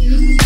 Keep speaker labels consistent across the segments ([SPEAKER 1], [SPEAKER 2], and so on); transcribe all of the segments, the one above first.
[SPEAKER 1] you.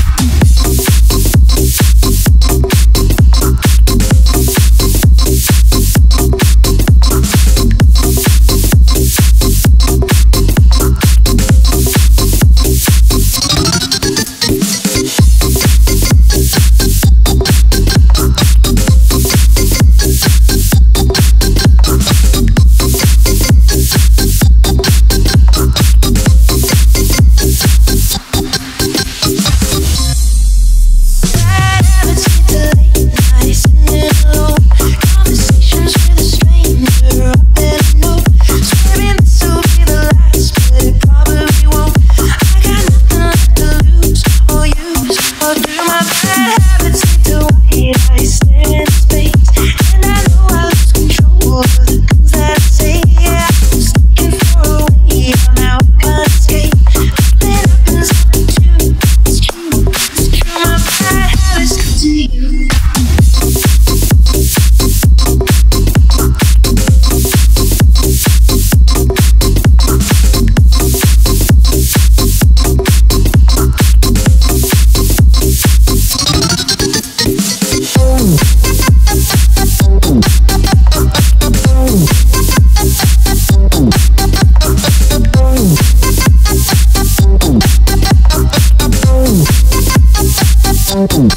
[SPEAKER 1] Mm-hmm.